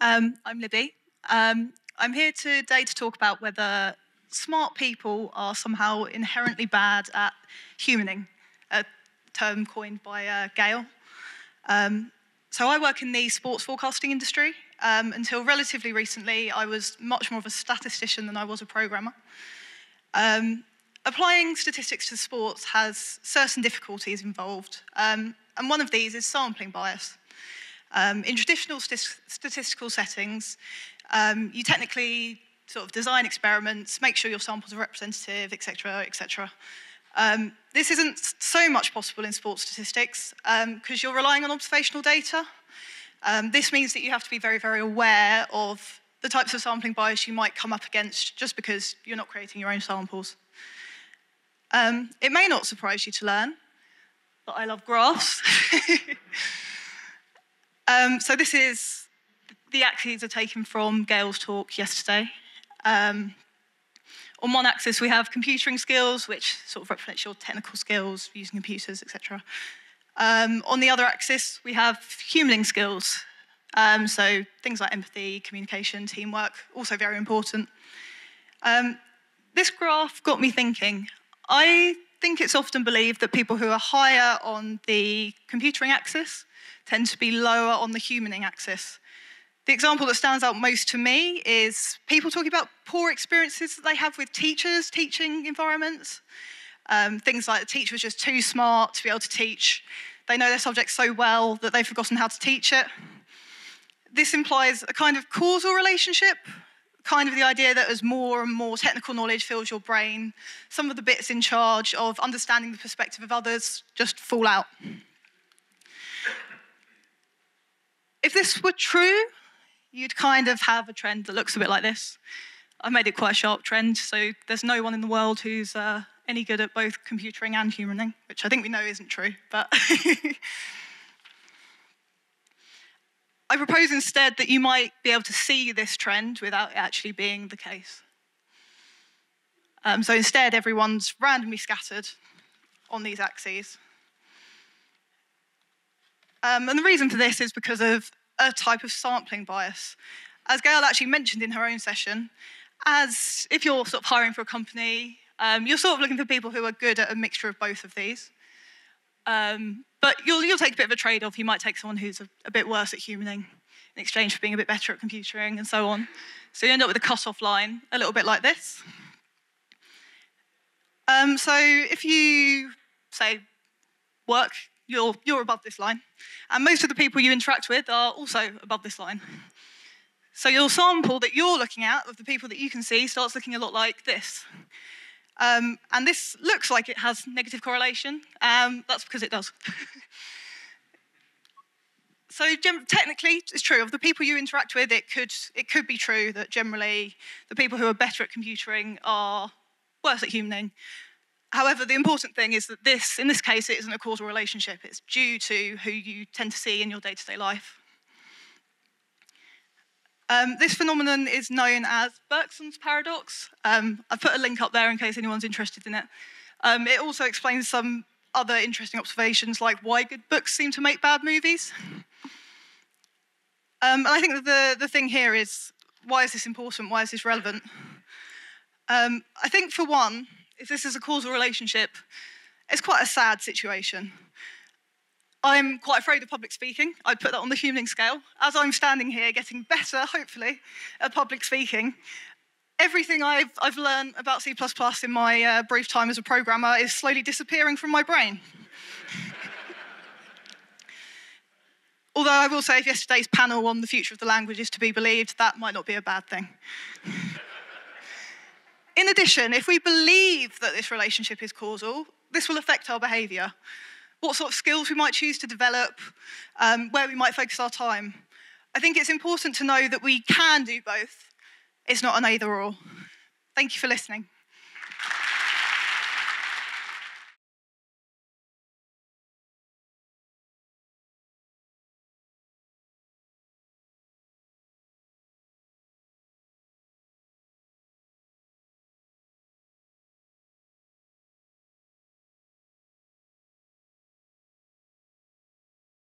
Um, I'm Libby. Um, I'm here today to talk about whether smart people are somehow inherently bad at humaning, a term coined by uh, Gail. Um, so I work in the sports forecasting industry. Um, until relatively recently, I was much more of a statistician than I was a programmer. Um, applying statistics to sports has certain difficulties involved, um, and one of these is sampling bias. Um, in traditional st statistical settings, um, you technically sort of design experiments, make sure your samples are representative, etc., etc. Um, this isn't so much possible in sports statistics because um, you're relying on observational data. Um, this means that you have to be very, very aware of the types of sampling bias you might come up against just because you're not creating your own samples. Um, it may not surprise you to learn that I love graphs. um, so this is, the axes are taken from Gail's talk yesterday. Um, on one axis, we have computing skills, which sort of represents your technical skills using computers, etc. Um, on the other axis, we have humaning skills. Um, so things like empathy, communication, teamwork, also very important. Um, this graph got me thinking I think it's often believed that people who are higher on the computering axis tend to be lower on the humaning axis. The example that stands out most to me is people talking about poor experiences that they have with teachers, teaching environments. Um, things like the teacher was just too smart to be able to teach. They know their subject so well that they've forgotten how to teach it. This implies a kind of causal relationship kind of the idea that as more and more technical knowledge fills your brain, some of the bits in charge of understanding the perspective of others just fall out. If this were true, you'd kind of have a trend that looks a bit like this. I made it quite a sharp trend, so there's no one in the world who's uh, any good at both computering and humaning, which I think we know isn't true, but I propose instead that you might be able to see this trend without it actually being the case. Um, so instead, everyone's randomly scattered on these axes. Um, and the reason for this is because of a type of sampling bias. As Gail actually mentioned in her own session, as if you're sort of hiring for a company, um, you're sort of looking for people who are good at a mixture of both of these. Um, but you'll, you'll take a bit of a trade off. You might take someone who's a, a, bit worse at humaning in exchange for being a bit better at computing and so on. So you end up with a cut-off line a little bit like this. Um, so if you say work, you're, you're above this line. And most of the people you interact with are also above this line. So your sample that you're looking at of the people that you can see starts looking a lot like this. Um, and this looks like it has negative correlation. Um, that's because it does. so technically, it's true. Of the people you interact with, it could, it could be true that generally the people who are better at computing are worse at humaning. However, the important thing is that this, in this case, it isn't a causal relationship. It's due to who you tend to see in your day-to-day -day life. Um, this phenomenon is known as Berkson's paradox. Um, I've put a link up there in case anyone's interested in it. Um, it also explains some other interesting observations, like why good books seem to make bad movies. Um, and I think the, the thing here is, why is this important? Why is this relevant? Um, I think, for one, if this is a causal relationship, it's quite a sad situation. I'm quite afraid of public speaking. I'd put that on the humaning scale. As I'm standing here getting better, hopefully, at public speaking, everything I've, I've learned about C++ in my uh, brief time as a programmer is slowly disappearing from my brain. Although I will say, if yesterday's panel on the future of the language is to be believed, that might not be a bad thing. in addition, if we believe that this relationship is causal, this will affect our behavior what sort of skills we might choose to develop, um, where we might focus our time. I think it's important to know that we can do both. It's not an either or. Thank you for listening.